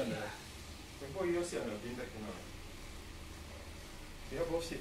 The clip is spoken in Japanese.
러시아는거기러시아는어디인데그냥대화봅시